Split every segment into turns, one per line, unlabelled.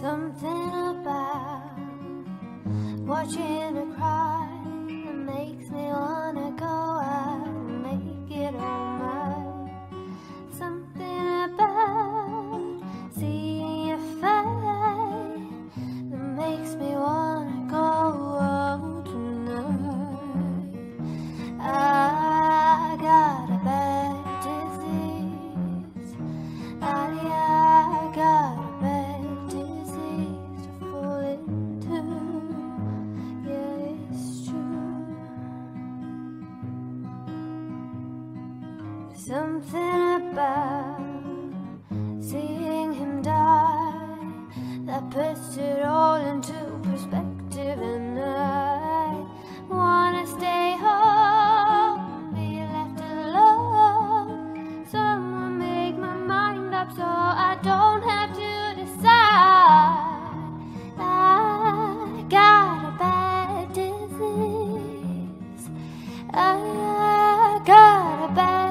something about watching her cry Something about seeing him die that puts it all into perspective, and I wanna stay home, be left alone. Someone make my mind up so I don't have to decide. I got a bad disease. I got a bad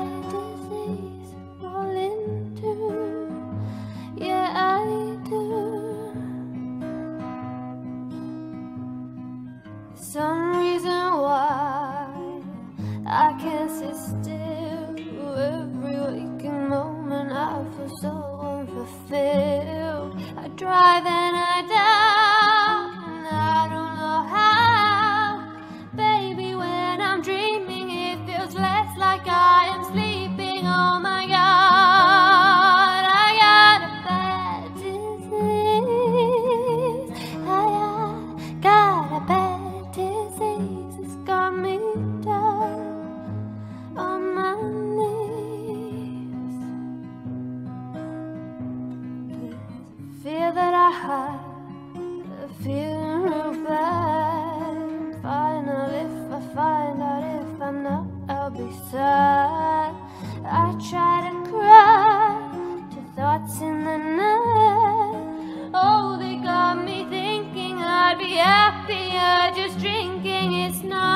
Some Had, a feeling real bad. Final if I find out if I'm not, I'll be sad. I try to cry to thoughts in the night. Oh, they got me thinking I'd be happier just drinking. It's not